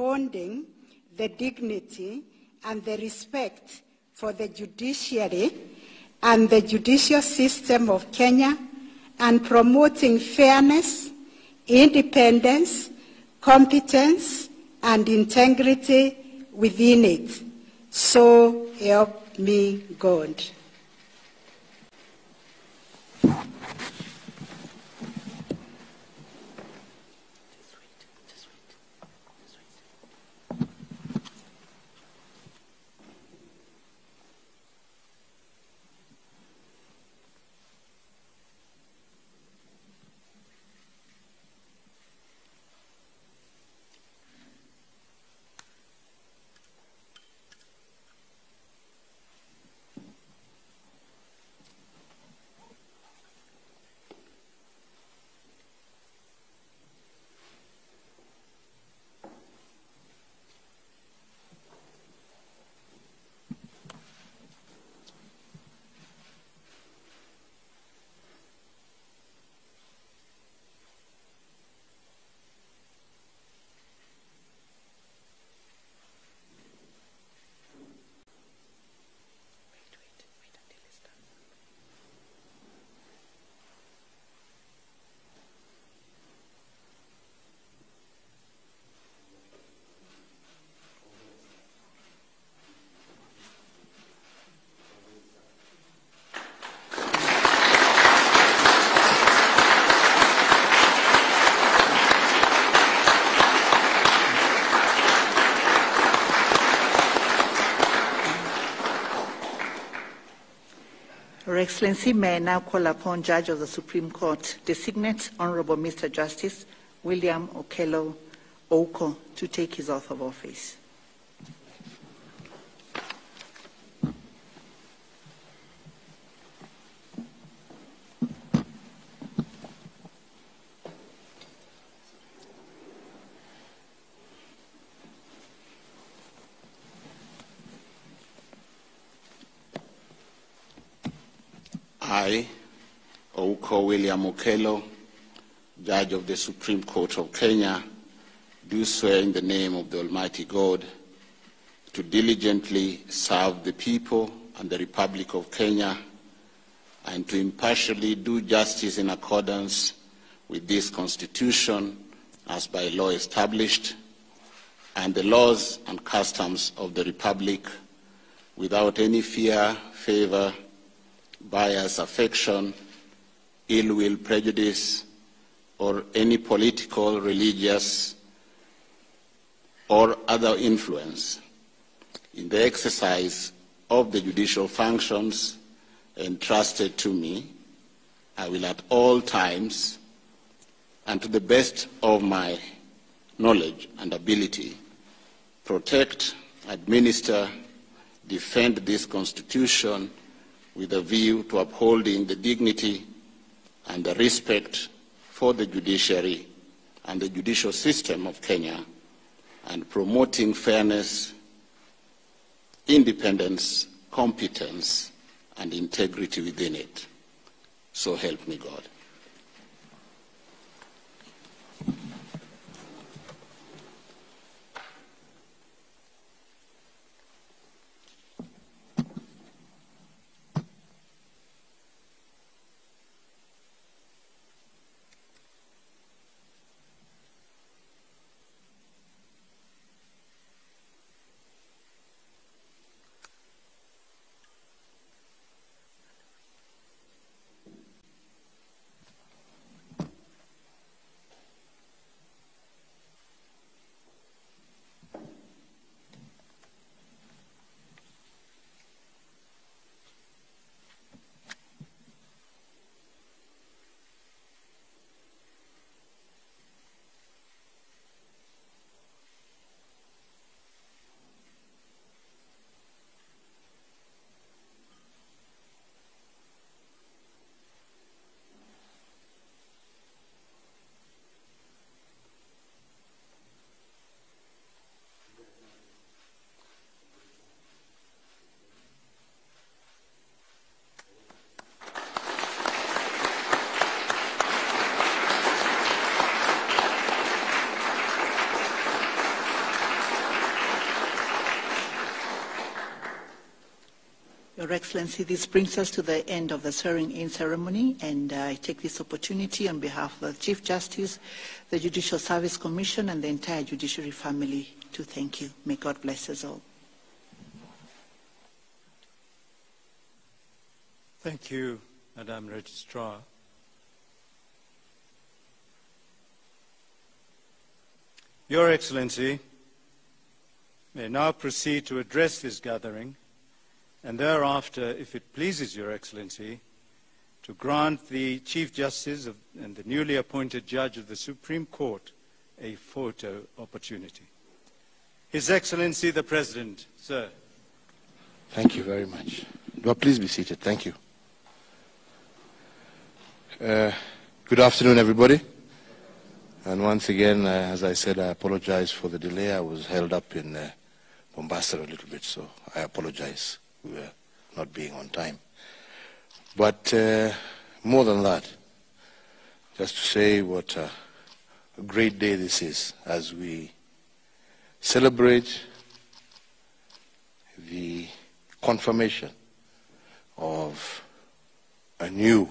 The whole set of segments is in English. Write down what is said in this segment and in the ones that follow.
upholding the dignity and the respect for the judiciary and the judicial system of Kenya and promoting fairness, independence, competence, and integrity within it. So help me God. Excellency, may I now call upon Judge of the Supreme Court, designate Honorable Mr. Justice William Okello Ouko to take his oath of office. I, Ouko William Okello, Judge of the Supreme Court of Kenya, do swear in the name of the Almighty God to diligently serve the people and the Republic of Kenya and to impartially do justice in accordance with this Constitution as by law established and the laws and customs of the Republic without any fear, favor, bias, affection, ill will, prejudice, or any political, religious, or other influence in the exercise of the judicial functions entrusted to me, I will at all times and to the best of my knowledge and ability protect, administer, defend this Constitution with a view to upholding the dignity and the respect for the judiciary and the judicial system of Kenya and promoting fairness, independence, competence, and integrity within it. So help me God. Your Excellency, this brings us to the end of the swearing-in ceremony, and I take this opportunity on behalf of the Chief Justice, the Judicial Service Commission, and the entire judiciary family to thank you. May God bless us all. Thank you, Madam Registrar. Your Excellency may now proceed to address this gathering, and thereafter, if it pleases Your Excellency, to grant the Chief Justice of, and the newly appointed Judge of the Supreme Court a photo opportunity. His Excellency the President, sir. Thank you very much. Well, please be seated. Thank you. Uh, good afternoon, everybody. And once again, uh, as I said, I apologize for the delay. I was held up in uh, Mombasa a little bit, so I apologize. We were not being on time. But uh, more than that, just to say what a great day this is as we celebrate the confirmation of a new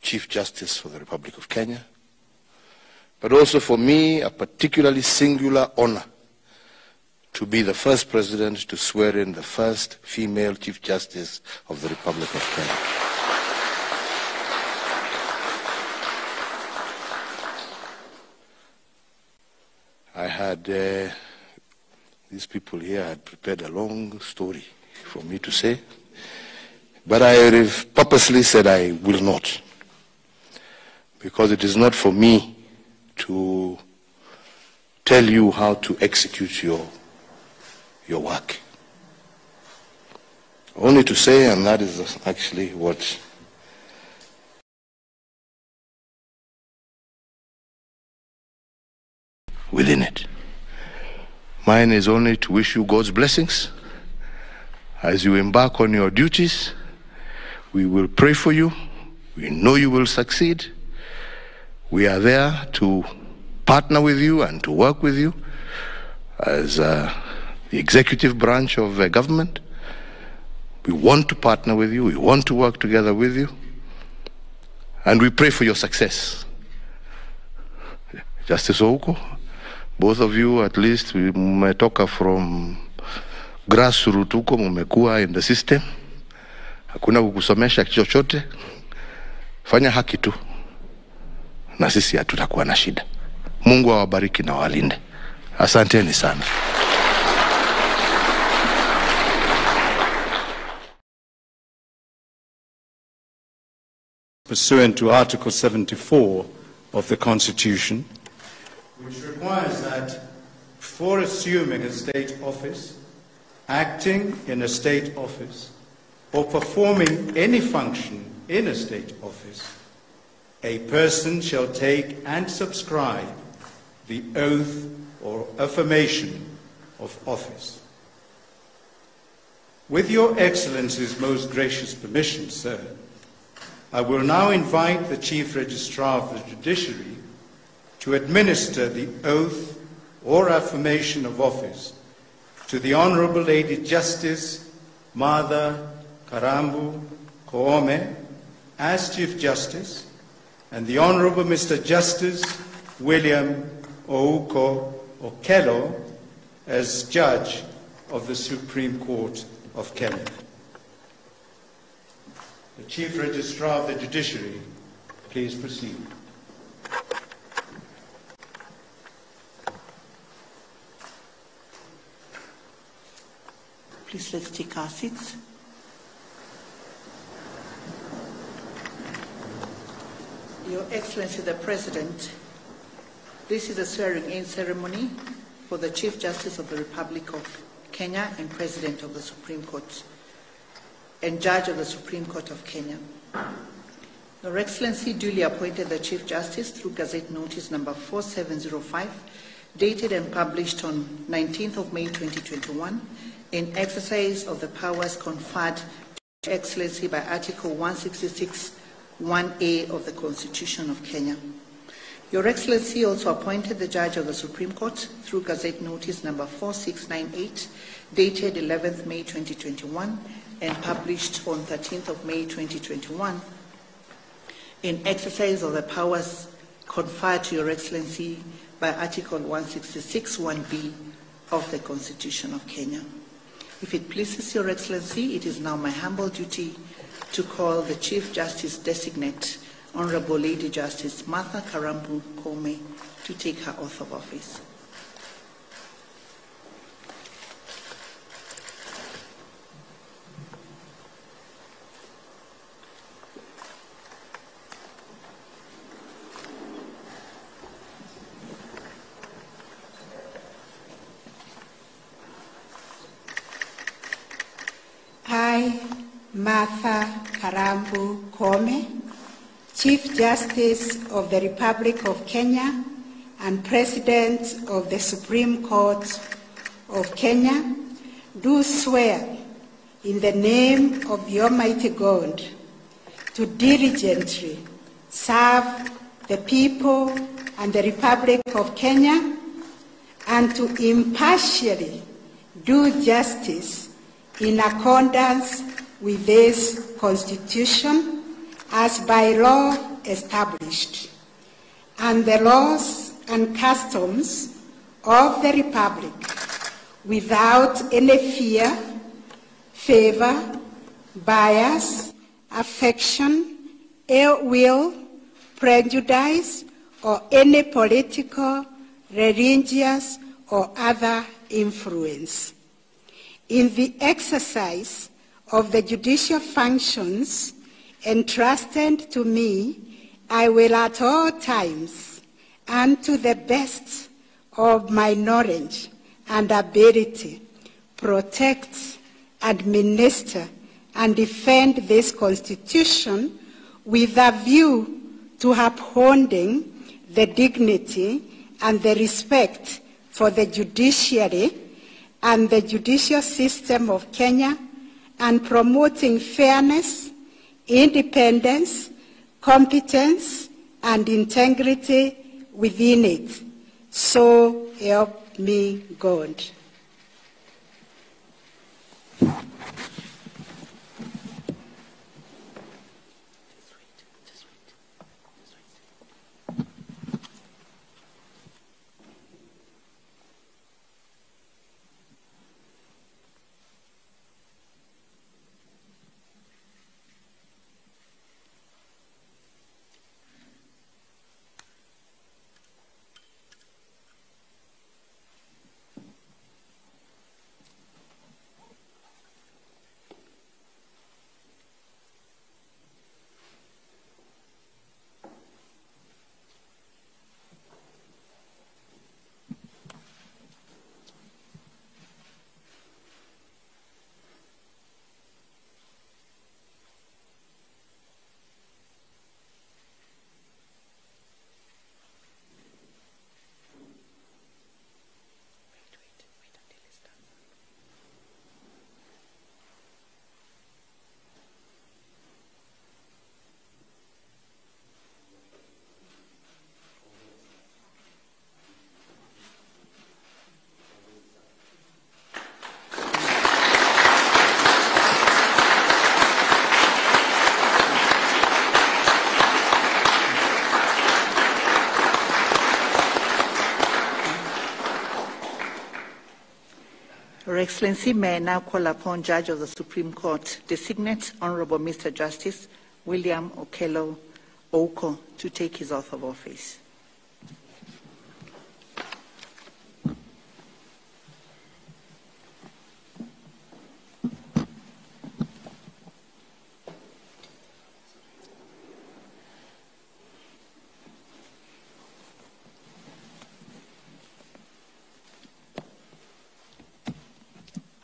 Chief Justice for the Republic of Kenya, but also for me, a particularly singular honor to be the first president to swear in the first female Chief Justice of the Republic of Kenya. I had, uh, these people here had prepared a long story for me to say, but I purposely said I will not, because it is not for me to tell you how to execute your, your work. Only to say, and that is actually what within it. Mine is only to wish you God's blessings as you embark on your duties. We will pray for you. We know you will succeed. We are there to partner with you and to work with you as uh, the executive branch of uh, government. We want to partner with you. We want to work together with you. And we pray for your success. Justice Ouko, both of you at least mmetoka from grassroots huko, mmekuwa in the system, hakuna kukusomesha chochote. Fanya haki tu, na sisi hatutakuwa na shida. Mungu awabariki na walinde. Asanteni sana. Pursuant to Article 74 of the Constitution, which requires that before assuming a state office, acting in a state office, or performing any function in a state office, a person shall take and subscribe the oath or affirmation of office. With your Excellency's most gracious permission, sir, I will now invite the Chief Registrar of the Judiciary to administer the oath or affirmation of office to the Honourable Lady Justice Martha Karambu Koome as Chief Justice and the Honourable Mr. Justice William Ouko Okello as Judge of the Supreme Court of Kenya. The Chief Registrar of the Judiciary, please proceed. Please let's take our seats. Your Excellency the President, this is a swearing-in ceremony for the Chief Justice of the Republic of Kenya and President of the Supreme Court and Judge of the Supreme Court of Kenya. Your Excellency duly appointed the Chief Justice through Gazette Notice number 4705, dated and published on 19th of May 2021, in exercise of the powers conferred to Your Excellency by Article 166 1A of the Constitution of Kenya. Your Excellency also appointed the Judge of the Supreme Court through Gazette Notice number 4698, dated 11th May 2021, and published on 13th of May 2021 in exercise of the powers conferred to Your Excellency by Article 166 1B of the Constitution of Kenya. If it pleases Your Excellency, it is now my humble duty to call the Chief Justice Designate, Honorable Lady Justice Martha Karambu Koome, to take her oath of office. I, Martha Karambu Koome, Chief Justice of the Republic of Kenya and President of the Supreme Court of Kenya, do swear in the name of the Almighty God to diligently serve the people and the Republic of Kenya and to impartially do justice in accordance with this Constitution as by law established, and the laws and customs of the Republic without any fear, favor, bias, affection, ill will, prejudice, or any political, religious, or other influence. In the exercise of the judicial functions entrusted to me, I will at all times and to the best of my knowledge and ability protect, administer, and defend this Constitution with a view to upholding the dignity and the respect for the judiciary and the judicial system of Kenya and promoting fairness, independence, competence, and integrity within it. So help me God. Your Excellency, may I now call upon Judge of the Supreme Court, designate Honorable Mr. Justice William Okello Ouko, to take his oath of office.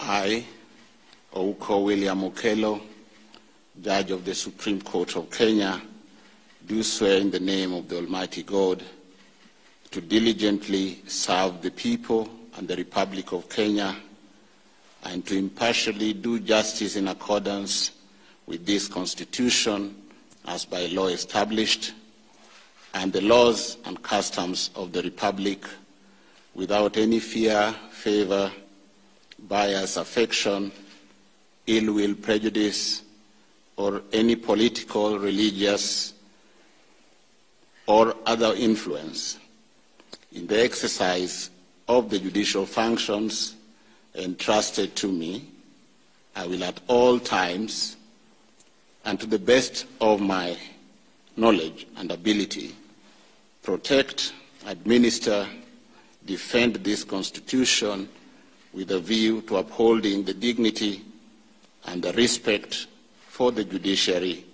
I, Ouko William Okello, Judge of the Supreme Court of Kenya, do swear in the name of the Almighty God to diligently serve the people and the Republic of Kenya and to impartially do justice in accordance with this Constitution as by law established and the laws and customs of the Republic without any fear, favor, bias, affection, ill will, prejudice, or any political, religious, or other influence in the exercise of the judicial functions entrusted to me, I will at all times and to the best of my knowledge and ability protect, administer, defend this Constitution with a view to upholding the dignity and the respect for the judiciary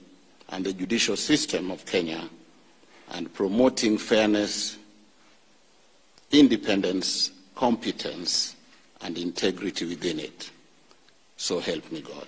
and the judicial system of Kenya and promoting fairness, independence, competence, and integrity within it. So help me God.